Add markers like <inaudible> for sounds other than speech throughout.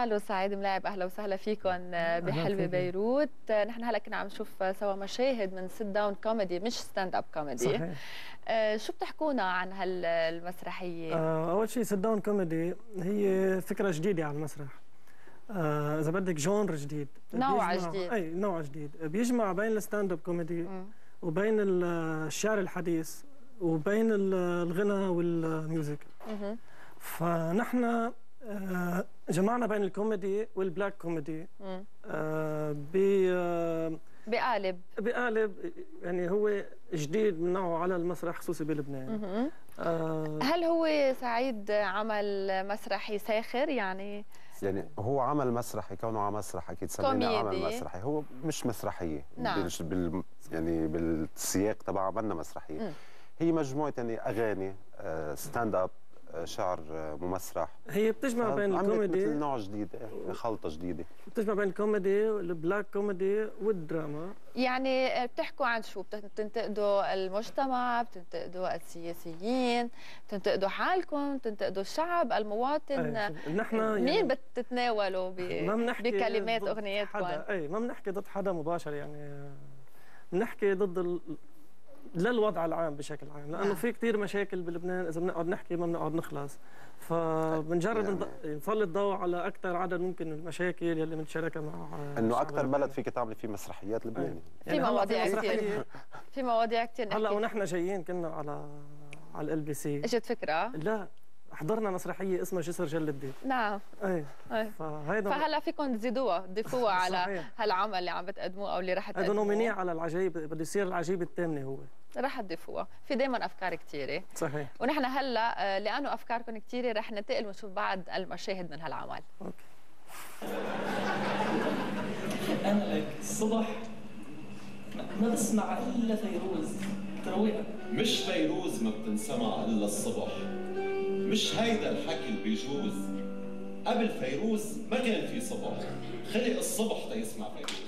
ألو سعيد ملاعب أهلا وسهلا فيكم بحلوة بيروت. نحن هلأ كنا عم نشوف سوا مشاهد من sit down comedy مش stand up comedy صحيح. آه شو بتحكونا عن هالمسرحية؟ آه أول شيء sit down comedy هي فكرة جديدة على المسرح. آه إذا بدك genre جديد. نوع جديد. أي نوع جديد. بيجمع بين ال stand up comedy وبين الشعر الحديث وبين الغنى وال music. فنحن آه، جمعنا بين ال comedy وال black comedy. آه ب آه، بقالب. بقالب يعني هو جديد من نوعه على المسرح خصوصي بلبنان. آه هل هو سعيد عمل مسرحي ساخر؟ يعني يعني هو عمل مسرحي كونه عمل مسرح أكيد سميناه عمل مسرحي. هو مش مسرحيه نعم. بال يعني بالسياق تبع عملنا مسرحيه هي مجموعة يعني أغاني stand up شعر ممسرح. هي بتجمع بين الكوميدي مثل نوع جديد خلطة جديدة. بتجمع بين ال comedy وال black comedy والدراما. يعني بتحكوا عن شو؟ بتنتقدوا المجتمع بتنتقدوا السياسيين بتنتقدوا حالكم بتنتقدوا الشعب المواطن. نحن مين يعني بتتناولوا <laughs> بكلمات اغنياتكم اي ما بنحكي ضد حدا مباشر يعني. بنحكي ضد للوضع العام بشكل عام لأنه نعم. في كثير مشاكل بلبنان إذا بنقعد نحكي ما بنقعد نخلص. فبنجرب يعني نسلط الضوء على أكثر عدد ممكن من المشاكل يلي بنشاركها مع إنه أكثر بلد فيك تعملي فيه مسرحيات لبناني يعني في مواضيع كثير في مواضيع كثير هلا ونحن جايين كنا على على ال بي سي إجت فكرة. لا حضرنا مسرحية اسمها جسر جلدي نعم. إيه إيه فهيدا فهلا فيكم تزيدوها تضيفوها على هالعمل اللي عم بتقدموه أو اللي رح تقدموه. هذا نوميني على العجيب بده يصير العجيب الثامنه هو. رح تضيفوها. في دائما أفكار كثيره صحيح. ونحن هلأ آه، لأنه أفكاركم كثيره رح ننتقل ونشوف بعض المشاهد من هالعمل أوكي. أنا لك الصبح ما بسمع إلا فيروز. ترويها مش فيروز ما بتنسمع إلا الصبح. مش هيدا الحكي اللي بيجوز. قبل فيروز ما كان في صبح. خلق الصبح تيسمع فيروز.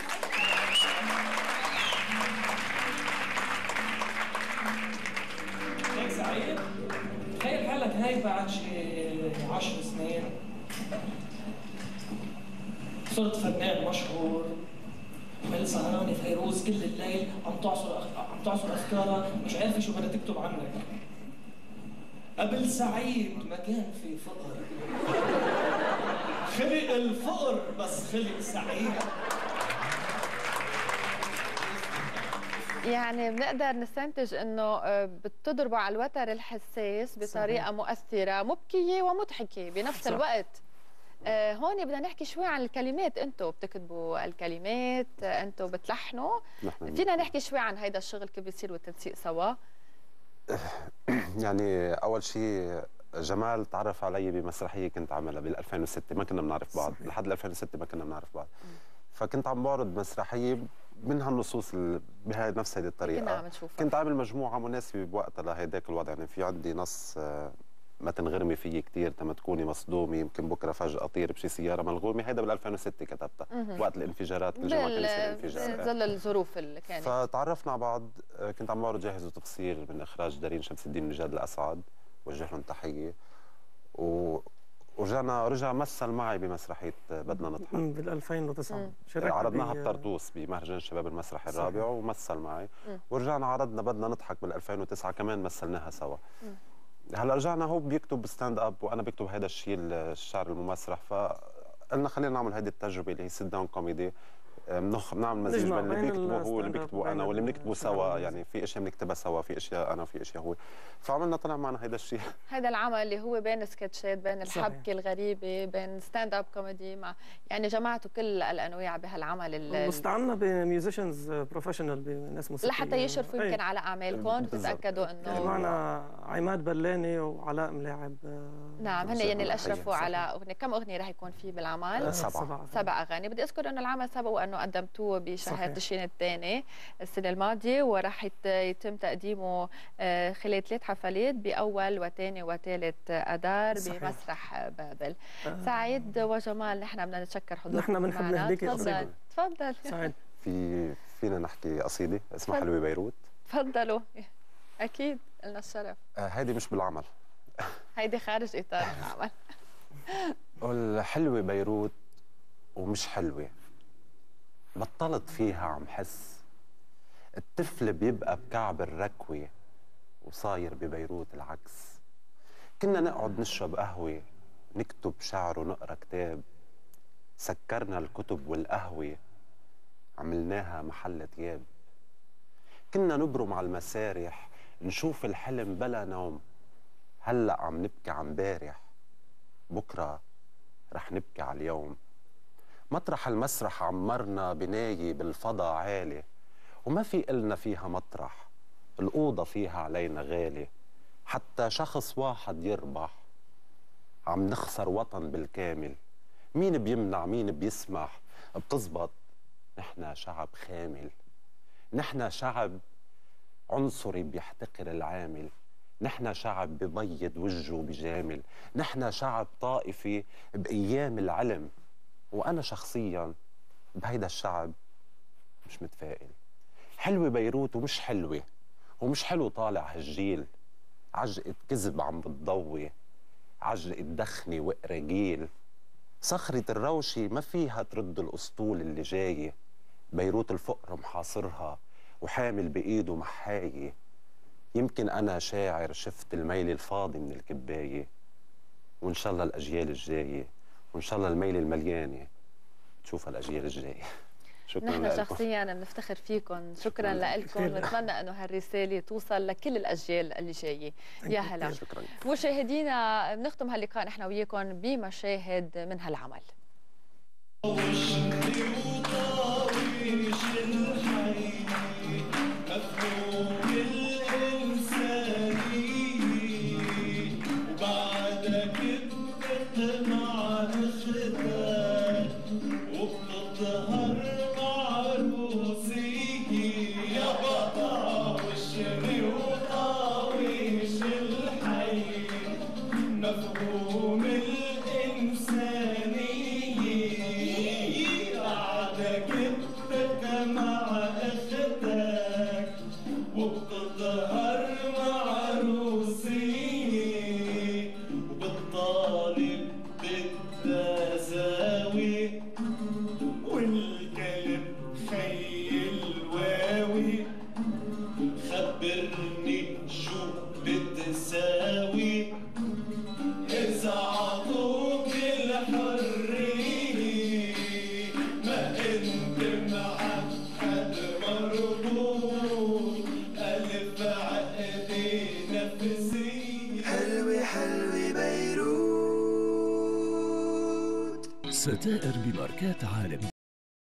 صرت فنان مشهور عمل سهرانة فيروز كل الليل عم تعصر عم تعصر افكارها مش عارفه شو بدها تكتب عنك قبل سعيد ما كان في فقر خلق الفقر بس خلق سعيد يعني بنقدر نستنتج إنه آه، بتضربوا على الوتر الحساس بطريقة صحيح. مؤثرة مبكية ومضحكة بنفس صح. الوقت آه هون بدنا نحكي شوي عن الكلمات. أنتم بتكتبوا الكلمات أنتم بتلحنوا. فينا نحكي شوي عن هيدا الشغل كيف بيصير والتنسيق سوا. <coughs> يعني أول شيء جمال تعرف علي بمسرحية كنت عاملها بال 2006 ما كنا بنعرف بعض. صحيح. لحد 2006 ما كنا بنعرف بعض. فكنت عم بعرض مسرحية من هالنصوص بهاي نفس هذه الطريقة. كنا عم نشوفها. كنت عامل مجموعة مناسبة بوقتها لهيداك الوضع. يعني في عندي نص آه، ما تنغرمي فيي كثير تما تكوني مصدومة يمكن بكرة فجأة أطير بشي سيارة ملغومة. هيدا بال 2006 كتبتها وقت الانفجارات كل جمعه كان يصير انفجار. ظل الظروف اللي كانت. فتعرفنا على بعض آه، كنت عم بعرض جاهز وتفسير من إخراج دارين شمس الدين نجاد الأسعد. وجه لهم تحية. و ورجعنا رجع مثل معي بمسرحية بدنا نضحك. بال 2009 عرضناها بطرطوس بمهرجان الشباب المسرحي الرابع ومثل معي. ورجعنا عرضنا بدنا نضحك بال 2009 كمان مثلناها سوا. هلا رجعنا هو بيكتب stand up وأنا بكتب هذا الشيء الشعر الممسرح فقلنا خلينا نعمل هذه التجربة اللي هي sit down comedy بنعمل مزيج بين اللي بيكتبه هو واللي بكتبه أنا واللي بنكتبه سوا. يعني في إشياء بنكتبها سوا في إشياء أنا في إشياء هو. فعملنا طلع معنا هذا الشيء. <laughs> هذا العمل اللي هو بين سكتشات بين الحبكة الغريبة بين stand-up comedy مع يعني جمعتوا كل الأنواع بهالعمل واستعنا ب musicians professional بناس موسيقية. لحتى يشرفوا يمكن على أعمالكم وتتاكدوا انه معنا عماد بلاني وعلاء ملاعب. نعم هن يعني الاشرفوا على أغنية. كم أغنية رح يكون في بالعمل؟ سبعة. سبع أغاني. بدي أذكر إنه العمل سبق وإنه إنه قدمتوه بشهر تشرين الثاني السنة الماضية وراح يتم تقديمه آه، خلال ثلاث حفلات بأول وثاني وثالث أذار بمسرح بابل. آه. سعيد وجمال نحن بدنا نتشكر حضوركم نحن بنحب نهديكي تفضل. تفضل. سعيد. في فينا نحكي قصيده اسمها حلوة بيروت. تفضلوا. أكيد لنا الشرف. آه هيدي مش بالعمل. هيدي خارج إطار <laughs> العمل. الحلوة بيروت ومش حلوة. بطلت فيها عم حس. الطفل بيبقى بكعب الركوة وصاير ببيروت العكس. كنا نقعد نشرب قهوة نكتب شعر ونقرأ كتاب. سكرنا الكتب والقهوة عملناها محل تياب كنا نبرم على المسارح نشوف الحلم بلا نوم. هلأ عم نبكي عن بارح بكرة رح نبكي على اليوم. مطرح المسرح عمرنا بناية بالفضا عالي وما في إلنا فيها مطرح الأوضة فيها علينا غالي حتى شخص واحد يربح. عم نخسر وطن بالكامل مين بيمنع مين بيسمح؟ بتزبط نحن شعب خامل نحن شعب عنصري بيحتقر العامل نحن شعب ببيض وجهه بجامل نحن شعب طائفي بأيام العلم. وأنا شخصيا بهيدا الشعب مش متفائل. حلوة بيروت ومش حلوة ومش حلو طالع هالجيل. عجقة كذب عم بتضوي عجقة دخنة وقرجيل صخرة الروشة ما فيها ترد الأسطول اللي جاية بيروت الفقر محاصرها وحامل بإيده محاية. يمكن أنا شاعر شفت الميل الفاضي من الكباية وإن شاء الله الأجيال الجاية وإن شاء الله الميل المليانة. تشوفها الأجيال الجاية شكرا نحن لكم. شخصيا بنفتخر فيكم. شكرا لكم. ونتمنى إنه هالرسالة توصل لكل الأجيال اللي جاية. يا هلا. شكرا. مشاهدينا بنختم هاللقاء نحن وياكم بمشاهد من هالعمل. النار موسيقي يا بطل الشريف ستائر بماركات عالمية.